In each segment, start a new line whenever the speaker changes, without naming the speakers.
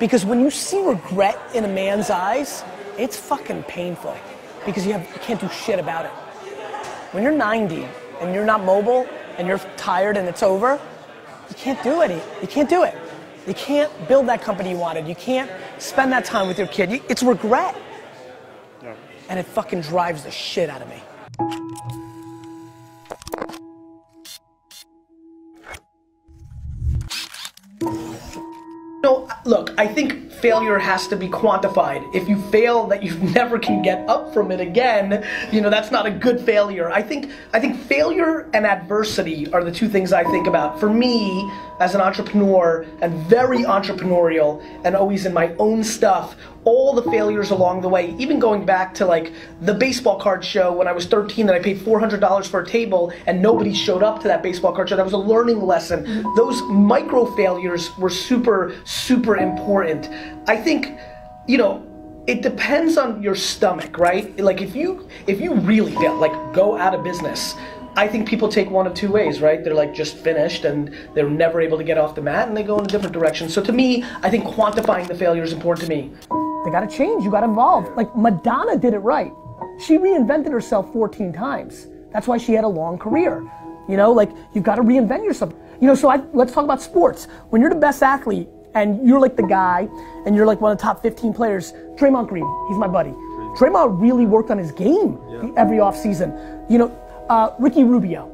Because when you see regret in a man's eyes, it's fucking painful. Because you have you can't do shit about it. When you're 90 and you're not mobile and you're tired and it's over, you can't do it. You can't do it. You can't build that company you wanted. You can't spend that time with your kid. It's regret.
Yeah.
And it fucking drives the shit out of me. Look, I think failure has to be quantified. If you fail that you never can get up from it again, you know, that's not a good failure. I think I think failure and adversity are the two things I think about. For me, as an entrepreneur and very entrepreneurial and always in my own stuff, all the failures along the way, even going back to like the baseball card show when I was 13 that I paid $400 for a table and nobody showed up to that baseball card show. That was a learning lesson. Those micro failures were super, super important. I think, you know, it depends on your stomach, right? Like if you if you really fail, like go out of business, I think people take one of two ways, right? They're like just finished and they're never able to get off the mat and they go in a different direction. So to me, I think quantifying the failure is important to me. They gotta change, you gotta evolve. Like Madonna did it right. She reinvented herself 14 times. That's why she had a long career. You know, like you've gotta reinvent yourself. You know, so I, let's talk about sports. When you're the best athlete and you're like the guy and you're like one of the top 15 players, Draymond Green, he's my buddy. Draymond really worked on his game
Yeah.
every offseason. You know, uh, Ricky Rubio,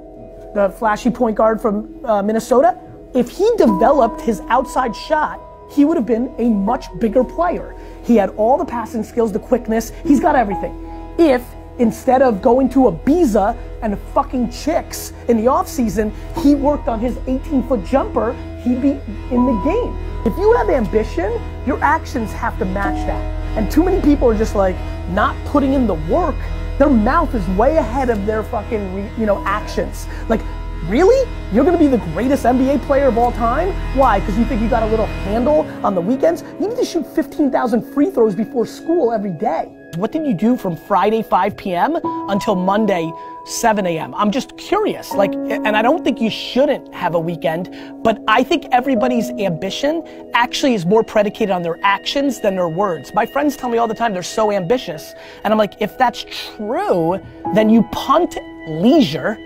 the flashy point guard from uh, Minnesota, if he developed his outside shot, he would have been a much bigger player. He had all the passing skills, the quickness, he's got everything. If instead of going to Ibiza and fucking chicks in the offseason, he worked on his 18 foot jumper, he'd be in the game. If you have ambition, your actions have to match that. And too many people are just like not putting in the work their mouth is way ahead of their fucking, you know, actions. Like, really? You're gonna be the greatest NBA player of all time? Why? Because you think you got a little handle on the weekends? You need to shoot 15,000 free throws before school every day. What did you do from Friday 5 p.m. until Monday 7 a.m.? I'm just curious. Like, and I don't think you shouldn't have a weekend, but I think everybody's ambition actually is more predicated on their actions than their words. My friends tell me all the time they're so ambitious. And I'm like, if that's true, then you punt leisure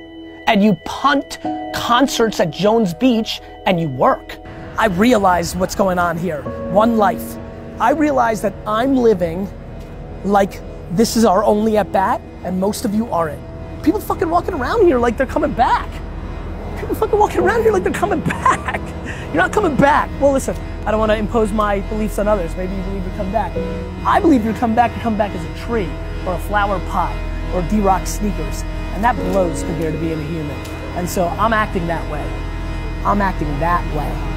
and you punt concerts at Jones Beach and you work. I realize what's going on here. One life. I realize that I'm living like this is our only at bat and most of you aren't. People fucking walking around here like they're coming back. People fucking walking around here like they're coming back. You're not coming back. Well, listen, I don't want to impose my beliefs on others. Maybe you believe you come back. I believe you come back, you come back as a tree or a flower pot or D-Rock sneakers. And that blows compared to being a human. And so I'm acting that way. I'm acting that way.